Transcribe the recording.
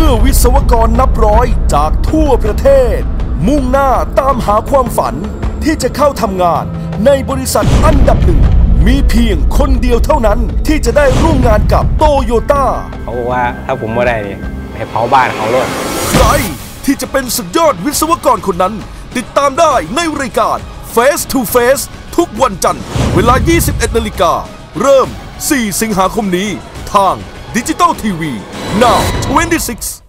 มื่อวิศวกรนับร้อยจากทั่วประเทศ มุ่งหน้าตามหาความฝันที่จะเข้าทำงานในบริษัทอันดับหนึ่ง มีเพียงคนเดียวเท่านั้นที่จะได้ร่วมงานกับโตโยต้าเขาบอกว่าถ้าผมไม่ได้นี่ให้เผาบ้านเขาเลยใครที่จะเป็นสุดยอดวิศวกรคนนั้น ติดตามได้ในรายการ Face to Face ทุกวันจันทร์ เวลา 21 นาฬิกา เริ่ม 4 สิงหาคมนี้ ทาง ดิจิตอลทีวี Now 26